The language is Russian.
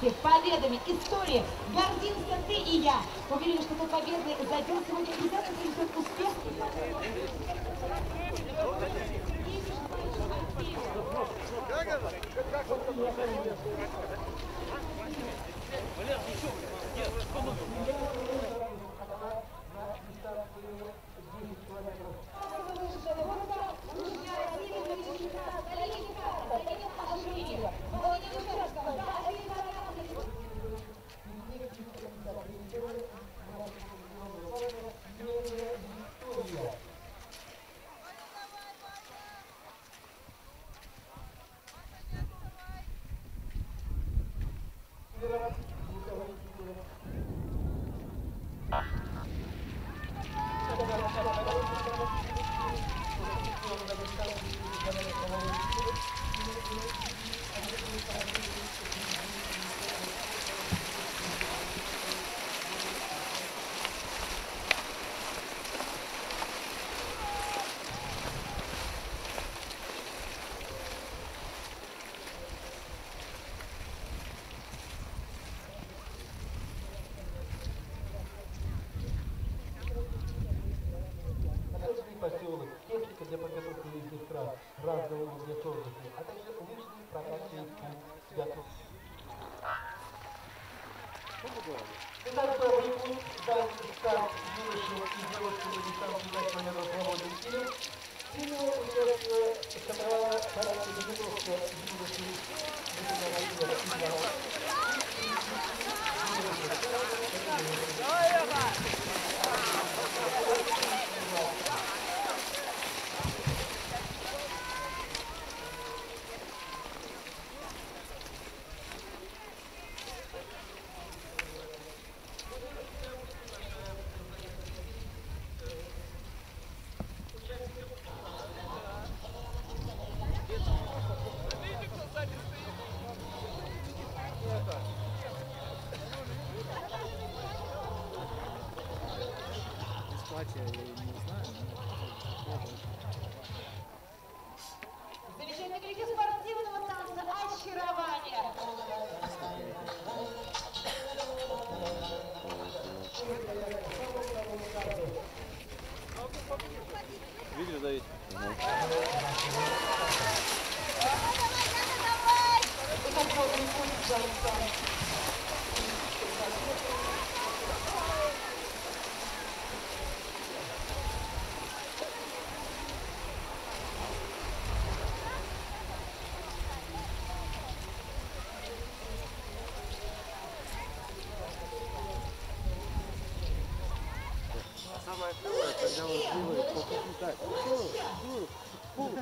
победили. Гордимся ты и я. Уверены, что ты победный задел сегодня обязательно принесет успех. Коттеджный Thank you. bientôt. Attaché au muscle par attaquer tout bientôt. Wydatkowi uzdał start wiruszu i wyłączył dystansu zakończonego powodu. Ile udział w przeprowadzeniu Замечательный коллектив спортивного танца «Очарование». Видишь, Давид? Самое клевое, когда он делает по пути так. Фу, фу, фу.